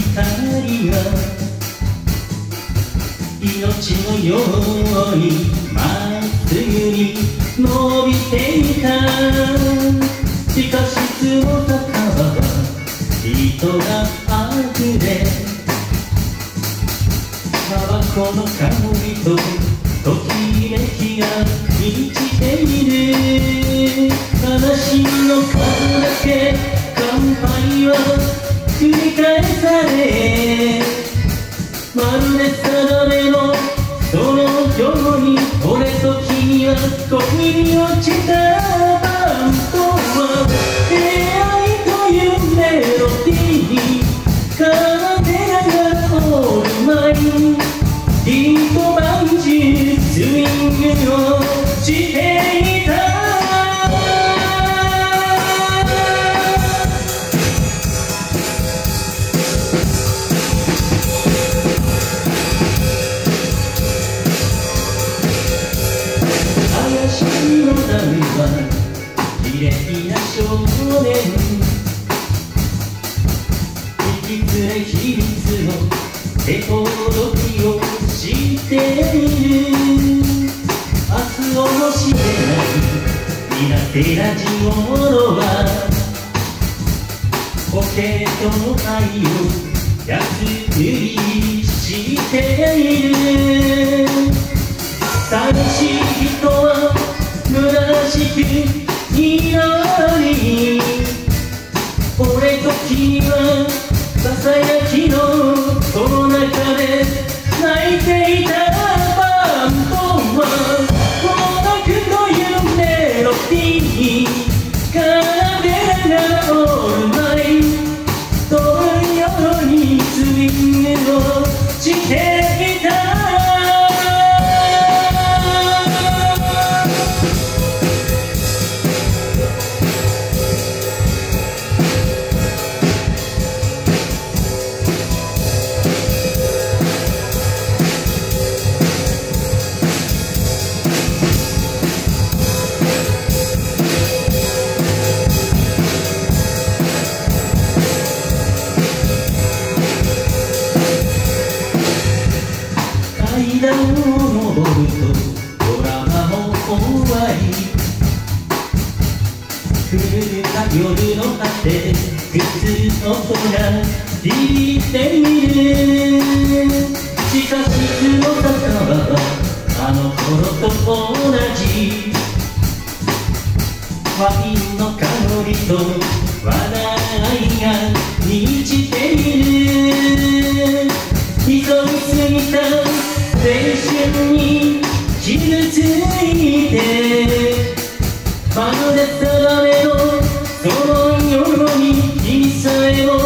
光が命のようにまっすぐに伸びていた。しかしつの坂は人があふれタバコの香りとときめきが満ちている。悲しみの数だけ乾杯はに落ちた綺麗な少年引き連れ秘密の手ほどきをしている。明日をもしれない苦手な地物はポケットの愛を安売りしている。寂しい人俺と君はささやきのその中で泣いていたバンドは孤独というメロディー奏でながらドラマも終わり震えた夜の果て靴音が響いているしかしつの坂はあの頃と同じたのその夜に君さえも